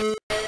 you